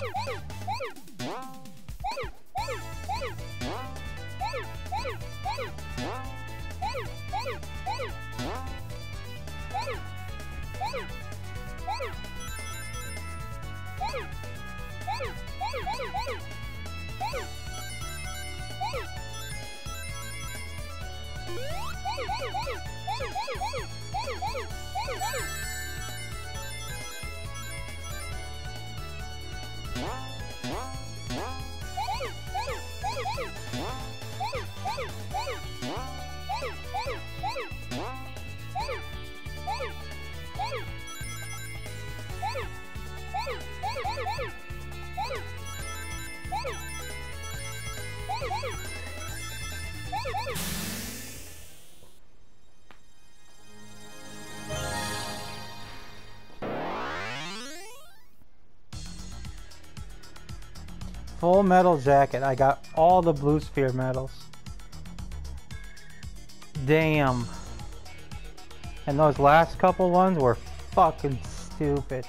Woo! Woo! Full metal jacket. I got all the blue sphere medals. Damn. And those last couple ones were fucking stupid.